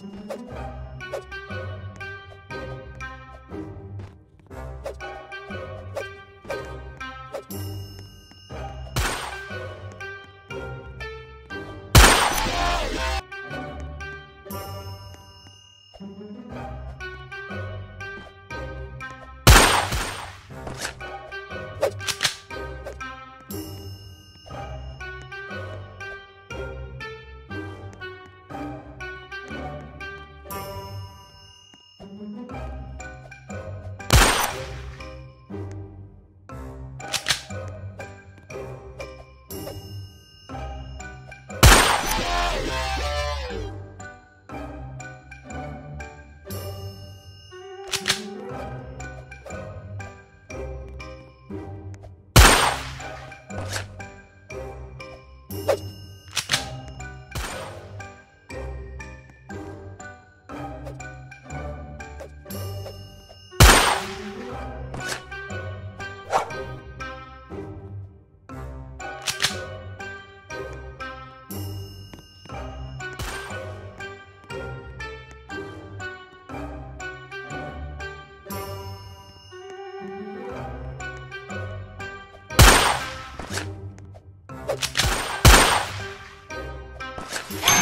you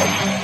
Bye.